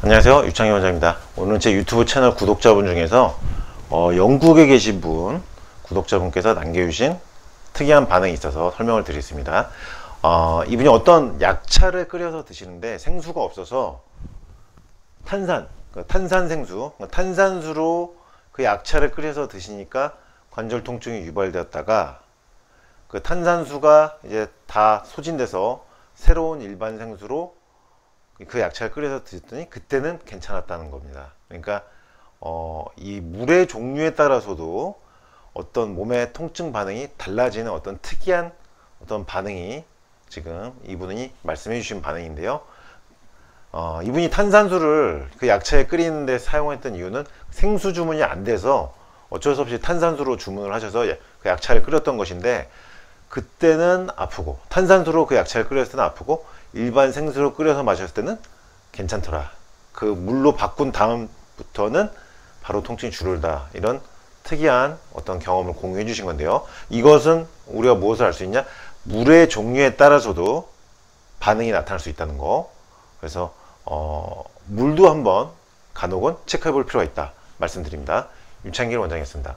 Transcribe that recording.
안녕하세요. 유창희 원장입니다. 오늘 제 유튜브 채널 구독자분 중에서 어, 영국에 계신 분 구독자분께서 남겨주신 특이한 반응이 있어서 설명을 드리겠습니다. 어, 이분이 어떤 약차를 끓여서 드시는데 생수가 없어서 탄산 그 탄산 생수 그 탄산수로 그 약차를 끓여서 드시니까 관절 통증이 유발되었다가 그 탄산수가 이제 다 소진돼서 새로운 일반 생수로 그 약차를 끓여서 드셨더니 그때는 괜찮았다는 겁니다. 그러니까 어, 이 물의 종류에 따라서도 어떤 몸의 통증 반응이 달라지는 어떤 특이한 어떤 반응이 지금 이분이 말씀해 주신 반응인데요. 어, 이분이 탄산수를 그 약차에 끓이는데 사용했던 이유는 생수 주문이 안 돼서 어쩔 수 없이 탄산수로 주문을 하셔서 그 약차를 끓였던 것인데 그때는 아프고 탄산수로 그 약차를 끓였을 때는 아프고 일반 생수로 끓여서 마셨을 때는 괜찮더라. 그 물로 바꾼 다음부터는 바로 통증이 줄을다. 이런 특이한 어떤 경험을 공유해 주신 건데요. 이것은 우리가 무엇을 알 수 있냐? 물의 종류에 따라서도 반응이 나타날 수 있다는 거. 그래서 어, 물도 한번 간혹은 체크해 볼 필요가 있다. 말씀드립니다. 윤창길 원장이었습니다.